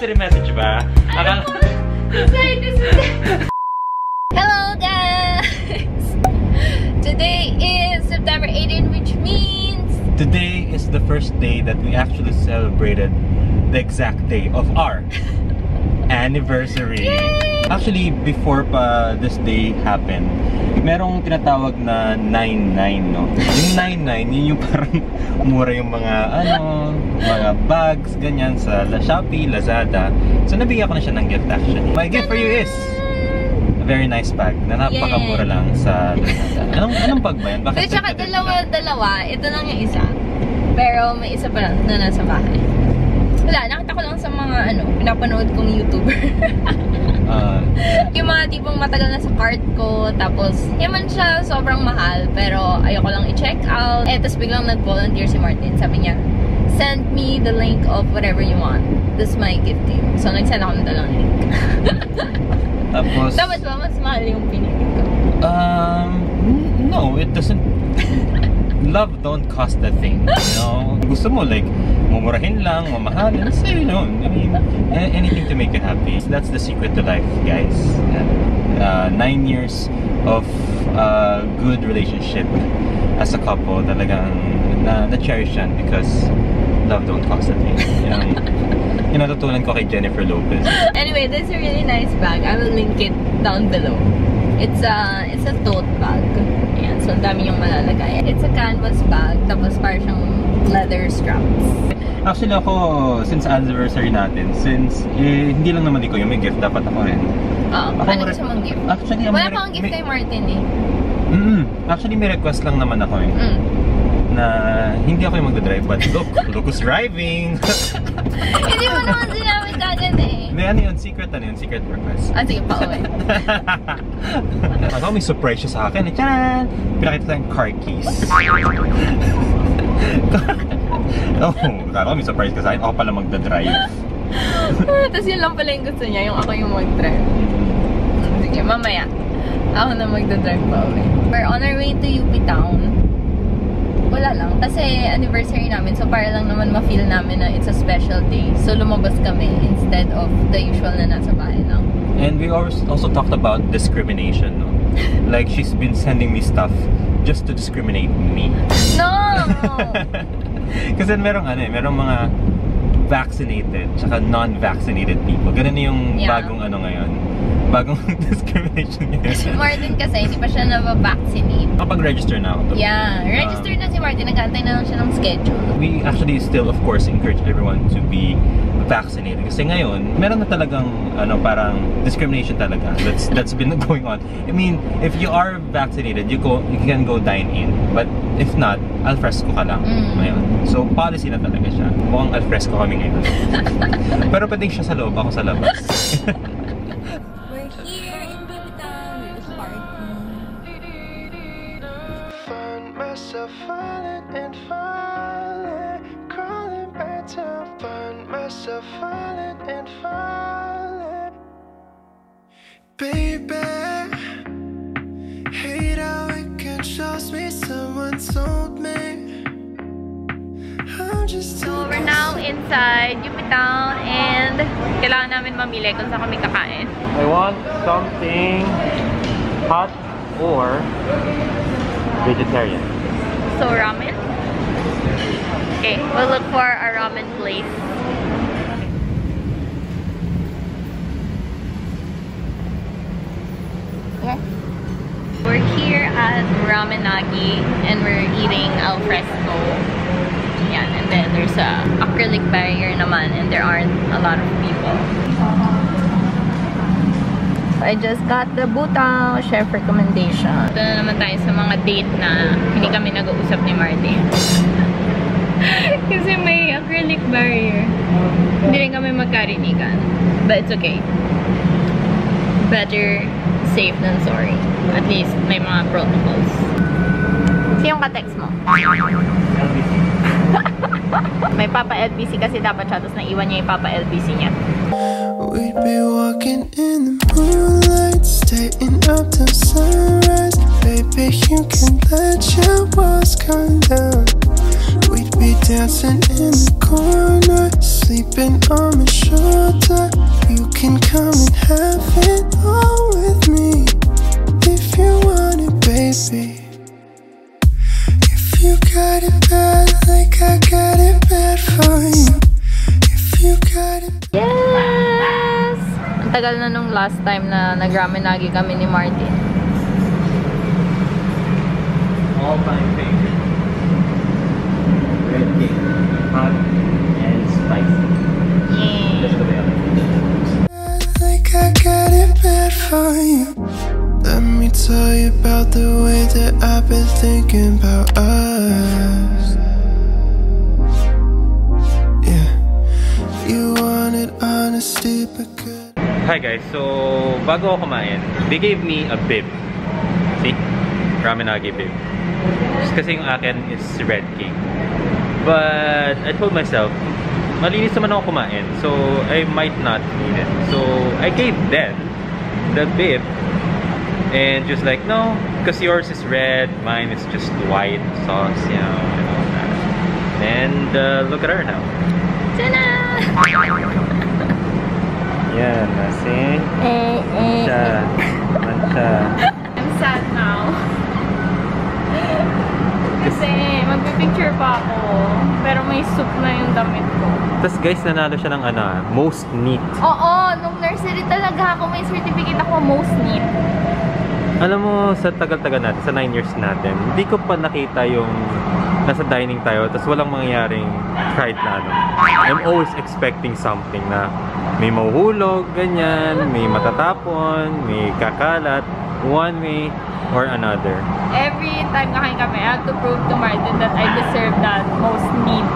Anniversary message ba? Akala... Hello guys! Today is September 18 which means Today is the first day that we actually celebrated the exact day of our anniversary. Actually, before pa this day happened, merong tinatawag na 99, no? Yung 99, yun yung parang mura yung mga, ano, mga bags, ganyan sa La Shopee, Lazada. So, nabigyan ko na siya ng gift actually. My gift for you is a very nice bag na napakamura lang sa Lazada. Anong, anong bag ba yan? Bakit At saka limited dalawa, dalawa. Ito lang yung isa. Pero may isa pa na nasa bahay. Wala, nakita ko lang sa mga ano, pinapanood kong YouTuber. Ah, yung mga tipong matagal na sa cart ko, tapos yaman siya, sobrang mahal, pero ayoko lang i-check out. Eh, tapos biglang nag-volunteer si Martin. Sabi niya, send me the link of whatever you want. This is my gift to you. So, nag-send ako ng dalang link. tapos... Dapat ba mas mahal yung pinili ko? Um, no, it doesn't. Love don't cost a thing, you know? Gusto mo, like, mumurahin lang, mamahalin, so you know, I mean, anything to make you happy. That's the secret to life, guys. Uh, nine years of uh, good relationship as a couple, talagang na, na-cherish yan because love don't cost a thing. Yung, yung natutunan ko kay Jennifer Lopez. Anyway, this is a really nice bag. I will link it down below. It's a, it's a tote bag. Ayan, so dami yung malalagay. It's a canvas bag, tapos parang siyang leather straps. Actually ako, since anniversary natin, since eh, hindi lang naman ikaw yung may gift, dapat ako rin. Oo, Ako ano re- gusto mong gift? Actually, Wala pa akong gift may- kay Martin eh. Mm, actually, may request lang naman ako eh, Mm. na hindi ako yung magdadrive, but look, look who's driving! Hindi mo naman sinabi kagad eh. May ano yun, secret ano yun, secret request. Ah, sige pa, okay. Ako may surprise siya sa akin. eh. Tcharan! Pinakita ko yung car keys. oh, kala may surprise ka sa akin. Ako pala magdadrive. Tapos yun lang pala yung gusto niya, yung ako yung mag-drive. Sige, mamaya. Ako na magdadrive pa uwi. We're on our way to UP Town. Wala lang. Kasi anniversary namin, so para lang naman ma-feel namin na it's a special day. So lumabas kami instead of the usual na nasa bahay lang. And we also talked about discrimination, no? Like she's been sending me stuff just to discriminate me. No! Kasi merong ano eh, merong mga vaccinated tsaka non-vaccinated people. Ganun yung Yeah. bagong ano ngayon. Bagong discrimination si ngayon. Martin kasi, hindi pa siya na-vaccinate. Kapag register na ako to. Yeah, registered na si Martin. Nag-aantay na lang siya ng schedule. We actually still of course encourage everyone to be vaccinated kasi ngayon meron na talagang ano parang discrimination talaga that's that's been going on. I mean, if you are vaccinated, you go you can go dine in. But if not, alfresco ka lang Mm. ngayon. So policy na talaga siya. Mukhang alfresco kami ngayon. Pero pwedeng siya sa loob, ako sa labas. Baby, hate how it controls me. Someone told me I'm just So, we're now inside UP and kailangan namin mamili kung saan kami kakain. I want something hot or vegetarian. So, ramen? Okay, we'll look for a ramen place. We're here at Ramenagi and we're eating al fresco. Yan, and then there's a acrylic barrier naman and there aren't a lot of people. I just got the Butang chef recommendation. Ito na naman tayo sa mga date na hindi kami nag-uusap ni Martin. Kasi may acrylic barrier. Hindi rin kami magkarinigan. But it's okay. Better safe than sorry. At least may mga protocols. Sinong ka-text mo? May Papa LBC kasi dapat siya. Tapos naiwan niya yung Papa LBC niya. We'd be walking in the moonlight, staying up till sunrise. Baby, you can let your walls come down. We'd be dancing in the corner, sleeping on my shoulder. You can come and have it all with me if you want it, baby. If you got it bad, like I got it bad for you. If you got it Yes! Ang tagal na nung last time na nag-Ramen Nagi kami ni Martin. All-time favorite. Red King. Hot and spicy. Yeah! I I got it bad for you. Let me tell you about the way that I've been thinking about us. Hi guys, so bago ako kumain, they gave me a bib. See? Ramen Nagi bib. Just kasi yung akin is Red King. But I told myself, malinis naman ako kumain, so I might not need it. So I gave them the bib and just like, no, because yours is red, mine is just white sauce, you know, and all that. And uh, look at her now. Tada! Yan, see? Siya. Mancha. I'm sad now. Kasi magpipicture pa ako. Pero may soup na yung damit ko. Tapos guys, nanalo siya ng ano, most neat. Oo, nung nursery talaga ako may certificate ako most neat. Alam mo, sa tagal-tagal natin, sa 9 years natin, hindi ko pa nakita yung nasa dining tayo, tapos walang mangyaring kahit na ano. I'm always expecting something na may mahuhulog, ganyan, may matatapon, may kakalat, one way or another. Every time kakain kami, I have to prove to Martin that I deserve that most neat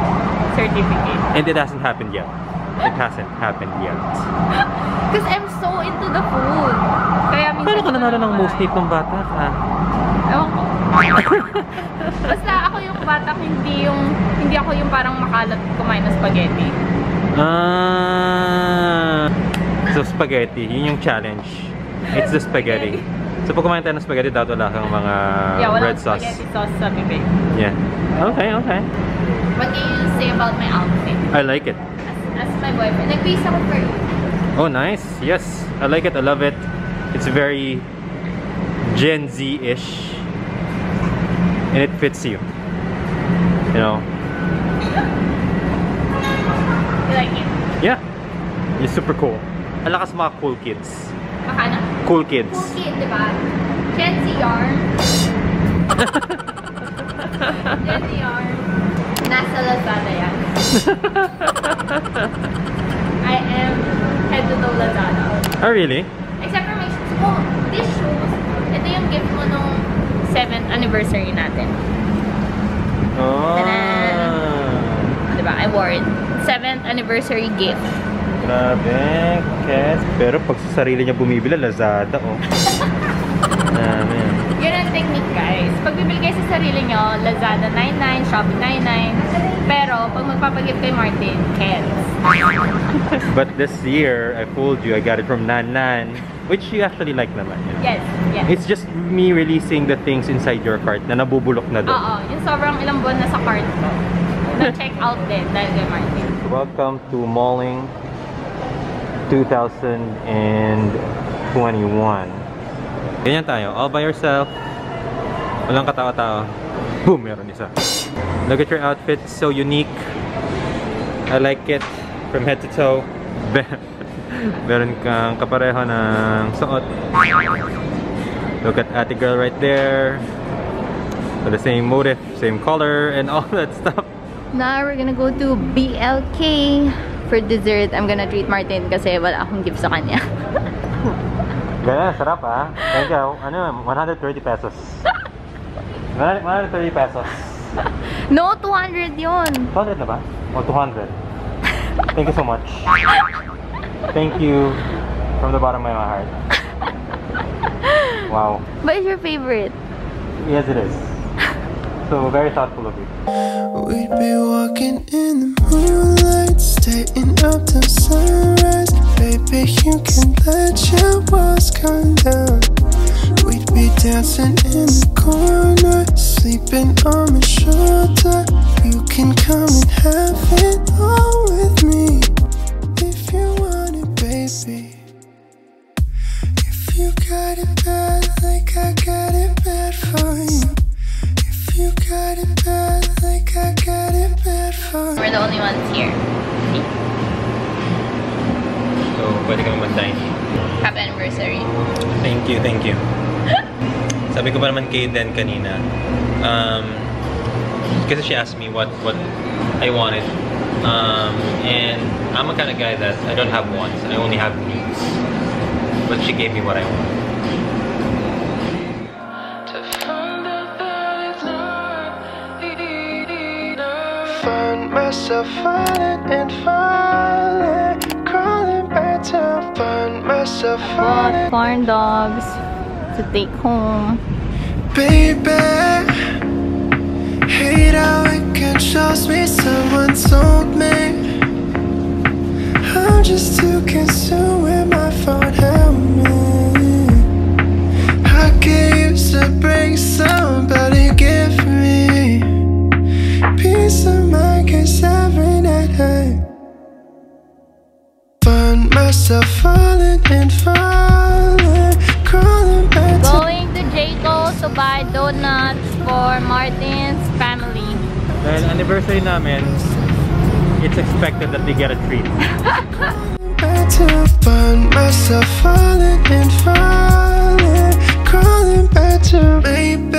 certificate. And it hasn't happened yet. It hasn't happened yet. Because I'm so into the food. Kaya minsan Paano ka nanalo ng most neat ng bata ka? Ewan ko. Basta ako yung bata, hindi yung, hindi ako yung parang makalat kumain ng spaghetti. Ah. So spaghetti, yun yung challenge. It's the spaghetti. So pag kumain tayo ng spaghetti, dapat wala kang mga yeah, walang red sauce. spaghetti sauce sa bibig. Yeah. Okay, okay. What can you say about my outfit? I like it. As, as my boyfriend, nag-base ako for you. Oh, nice. Yes, I like it. I love it. It's very Gen Z-ish. And it fits you. You know? You like it? Yeah. You're super cool. Ang lakas mga cool kids. Makana? Cool kids. Cool kid, di ba? Gen Z yarn. Gen Z yarn. Nasa Lazada yan. I am head to toe Lazada. Oh, really? Except for my shoes. Oh, these shoes, ito yung gift mo nung 7th anniversary natin. Ah. Oh. Di ba? I wore it. 7th anniversary gift. Grabe, Kes. Pero pag sa sarili niya bumibili, Lazada, oh. Grabe. Yun ang technique, guys. Pag bibili kayo sa sarili nyo, Lazada 99, Shopee 99. Pero, pag magpapagift kay Martin, Keds. But this year, I fooled you. I got it from Nan Nan, which you actually like naman. you know. Yes, yes. It's just me releasing the things inside your cart na nabubulok na doon. Oo, yung sobrang ilang buwan na sa cart ko. Na-check out din dahil kay Martin. Welcome to Malling 2021. Ganyan tayo, all by yourself. Walang katawa-tao. Boom, meron isa. Look at your outfit, so unique. I like it from head to toe. Meron kang kapareho ng suot. Look at ate girl right there. With the same motif, same color, and all that stuff. Now, we're gonna go to BLK. For dessert, I'm gonna treat Martin kasi wala akong gift sa kanya. Ganda, sarap ah. Thank you. Ano, 130 pesos. 130 pesos. no, 200 yun. 200 na ba? O 200? Thank you so much. Thank you from the bottom of my heart. Wow. What is your favorite? Yes, it is. So, very thoughtful of you. We'd be walking in the moonlight, staying up till sunrise. Baby, you can let your walls come down. We'd be dancing in the corner, sleeping on my shoulder. Ko pa naman kay Den kanina, um, kasi she asked me what what I wanted. Um, and I'm a kind of guy that I don't have wants, I only have needs. But she gave me what I want. Find myself falling and falling, crawling back to find myself falling. corn dogs to take home. Baby, hate how it controls me. Someone told me I'm just too consumed with my phone. Help me. I could use a break. Somebody give me peace of mind. Cause every night I find myself falling and falling, J.Co to buy donuts for Martin's family. Dahil anniversary namin, it's expected that they get a treat. To find myself falling and falling, crawling back to maybe.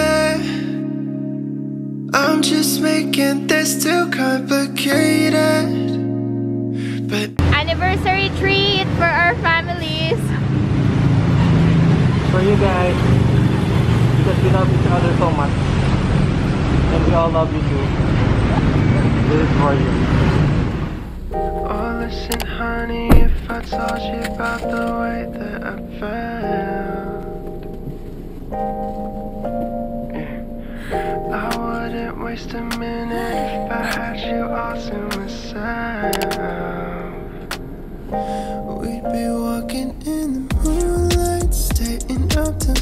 I'm just making this too complicated. But Anniversary treat for our families. For you guys, because we love each other so much. And we all love you too. This is for you. oh, listen, honey, if I told you about the way that I felt, I wouldn't waste a minute if I had you all to myself. We'd be walking in the moonlight, staying up till.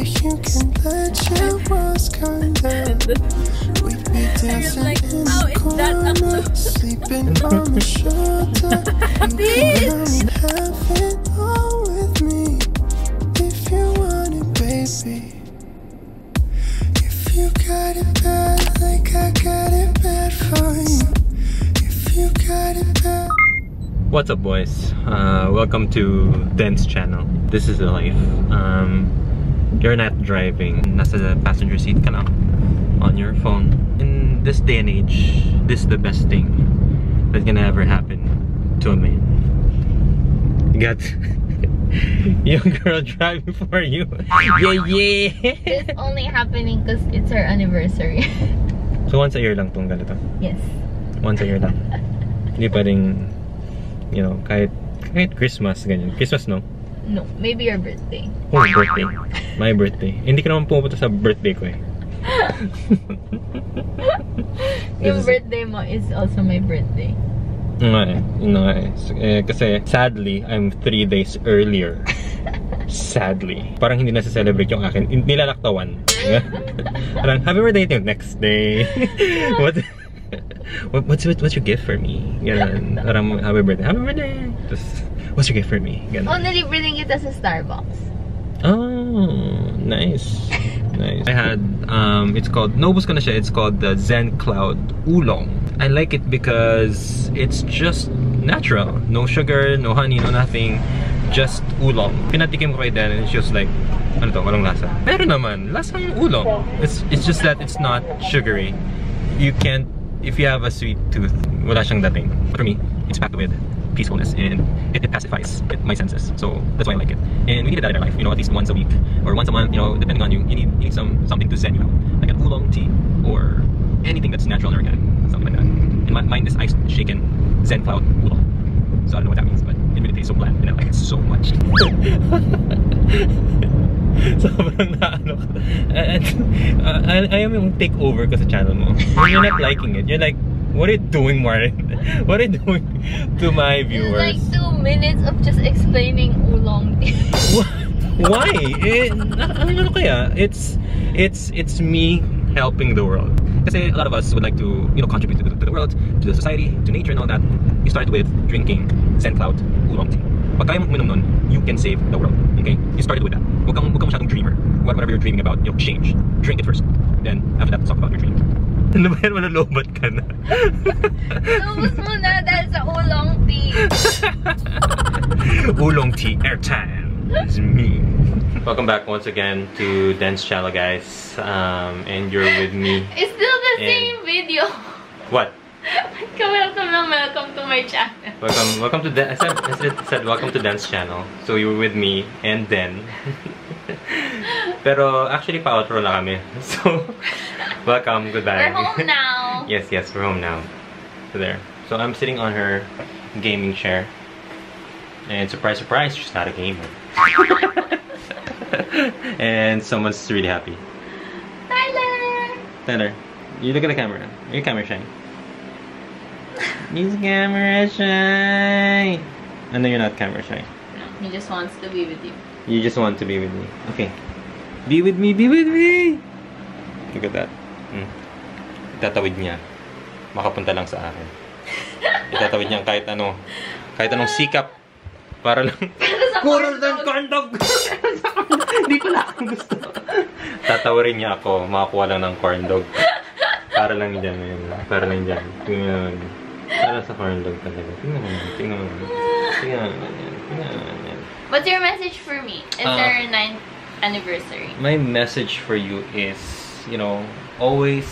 Baby, you can let your walls come down. We'd be dancing like, in how the is that a corner, sleeping on my shoulder. You can come and have it all with me if you want it, baby. If you got it bad, like I got it bad for you. If you got it bad. What's up boys? Uh, welcome to Den's channel. This is the life. Um, you're not driving. Nasa the passenger seat ka lang. On your phone. In this day and age, this is the best thing that can ever happen to a man. You got young girl driving for you. Yeah, yeah! It's only happening because it's our anniversary. so once a year lang tong ganito. yes. Once a year lang. Hindi pa rin, you know, kahit, kahit Christmas, ganyan. Christmas, no? No, maybe your birthday. Oh, birthday. My birthday. Hindi ka naman pumupunta sa birthday ko eh. Yung birthday mo is also my birthday. Nga eh. Nga eh. Eh, Kasi sadly, I'm three days earlier. Sadly. Parang hindi na celebrate yung akin. In- Nilalaktawan. Parang, happy birthday to next day. what, what, what's, what, what's your gift for me? Ganun. Parang, happy birthday. Happy birthday! Tapos, what's your gift for me? Ganun. Oh, nalibre din kita sa Starbucks. Oh, nice. Nice. I had, um, it's called, naubos ko na siya, it's called the Zen Cloud Oolong. I like it because it's just natural. No sugar, no honey, no nothing. Just oolong. Pinatikim ko kay Dan and she was like, ano to, walang lasa. Pero naman, lasang oolong. It's, it's just that it's not sugary. You can't, if you have a sweet tooth, wala siyang dating. For me, it's packed with peacefulness and it, it pacifies it, my senses. So that's why I like it. And we need that in our life, you know, at least once a week or once a month, you know, depending on you, you need, you need some something to zen you out. Like an oolong tea or anything that's natural and organic, something like that. And my, mine is iced shaken Zen Cloud oolong. So I don't know what that means, but it really tastes so bland and I like it so much. Sobrang na ano ka. And, uh, I, I am yung take over ko sa channel mo. You're not liking it, you're like, what are you doing, Martin? What are you doing to my It's viewers? like two minutes of just explaining oolong? Why? Eh, ano, ano kaya? It's it's it's me helping the world. Kasi a lot of us would like to, you know, contribute to the, to the world, to the society, to nature and all that. You start with drinking Cloud oolong tea. Pag kaya mong uminom nun, you can save the world. Okay? You started with that. Huwag kang, huwag kang masyadong dreamer. Whatever you're dreaming about, you know, change. Drink it first. Then, after that, talk about your dream. Ano ba yan? Malalobat ka na. Ubus mo na dahil sa oolong tea. Oolong tea airtime is me. Welcome back once again to Den's Channel, guys. Um, and you're with me. It's still the And- same video. What? Welcome lang, welcome to my channel. Welcome, welcome to Dan- I said, I said, said welcome to Den's Channel. So you were with me and then. Pero actually pa-outro lang kami. So welcome, goodbye. We're home now. yes, yes, we're home now. So there. So I'm sitting on her gaming chair. And surprise, surprise, she's not a gamer. and someone's really happy. Tyler! Tyler, you look at the camera. You camera shy? He's camera shy. I know you're not camera shy. No, he just wants to be with you. You just want to be with me. Okay. Be with me, be with me! Look at that. Mm. Itatawid niya. Makapunta lang sa akin. Itatawid niya kahit ano. Kahit anong sikap. Para lang. Kurol ng corn dog! Hindi pala akong gusto. Tatawarin niya ako. Makakuha lang ng corn dog. Para lang dyan. Yun. Para lang dyan. Tingnan mo. Para sa corn dog talaga. Tingnan mo. Tingnan mo. Tingnan mo. Tingnan mo. What's your message for me? It's Uh, our ninth anniversary. my message for you is you know always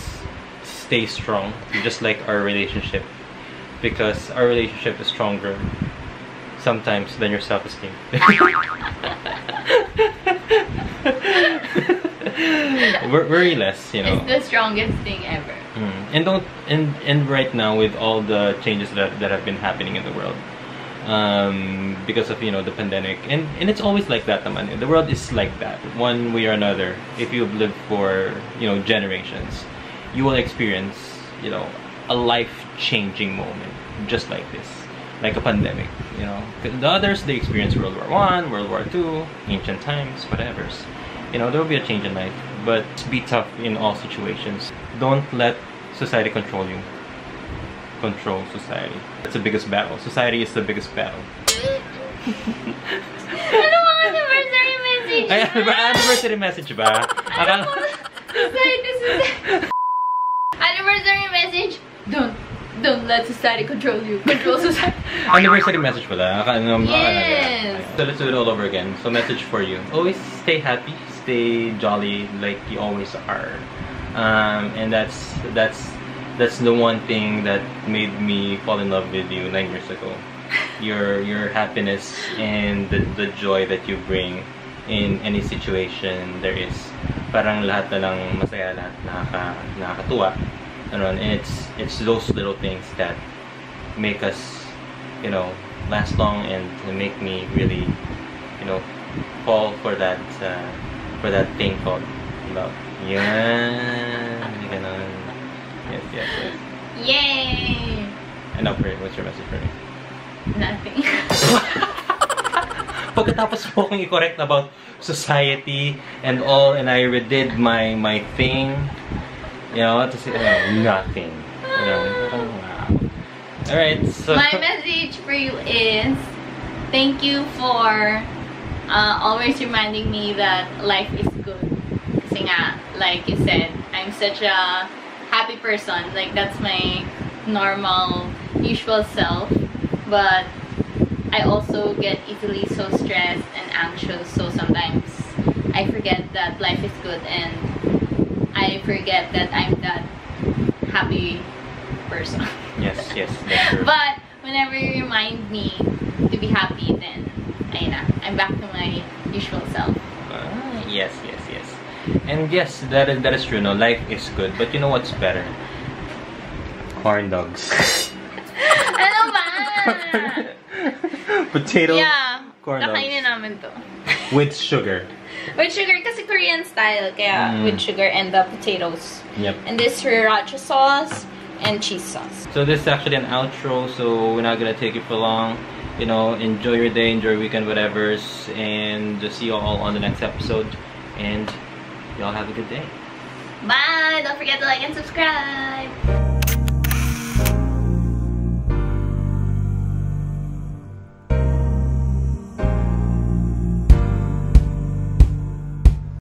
stay strong just like our relationship because our relationship is stronger sometimes than your self-esteem we're very less you know It's the strongest thing ever. Mm. And don't and and right now with all the changes that that have been happening in the world, um, because of you know the pandemic, and and it's always like that, naman. The world is like that, one way or another. If you've lived for you know generations, you will experience you know a life changing moment just like this, like a pandemic. You know, the others they experience World War One, World War Two, ancient times, whatever's. You know, there will be a change in life, but be tough in all situations. Don't let society control you. Control society. That's the biggest battle. Society is the biggest battle. ano mga anniversary message? Ay, anniversary message ba? Akala, Society, society. Anniversary message. Don't, don't let society control you. Control society. anniversary message pala. Um, Yes. So let's do it all over again. So message for you. Always stay happy, stay jolly like you always are. Um, and that's that's that's the one thing that made me fall in love with you nine years ago. Your your happiness and the, the joy that you bring in any situation there is. Parang lahat na lang masaya, lahat nakaka, nakakatuwa. Ano, and it's it's those little things that make us, you know, last long and make me really, you know, fall for that uh, for that thing called love. Yeah, ganon. Yes, yes, yes. Yay! And now, Pray, what's your message for me? Nothing. Pagkatapos mo akong i-correct about society and all, and I redid my my thing, you know, to say, oh, nothing. You know, wow. Alright, so... My message for you is thank you for uh, always reminding me that life is good. Kasi nga, like you said, I'm such a happy person. Like, that's my normal, usual self. But I also get easily so stressed and anxious. So sometimes I forget that life is good and I forget that I'm that happy person. Yes, yes. But whenever you remind me to be happy, then ayun na, I'm back to my usual self. Ah, yes, yes. And yes, that is, that is true. No, life is good. But you know what's better? Corn dogs. ano ba? Potato yeah, corn dogs. nakainin namin to. with sugar. With sugar, kasi Korean style, kaya Mm. with sugar and the potatoes. Yep. And this sriracha sauce and cheese sauce. So this is actually an outro, so we're not gonna take it for long. you know, enjoy your day, enjoy your weekend, whatever's, and just see you all on the next episode. And Y'all have a good day. Bye. Don't forget to like and subscribe.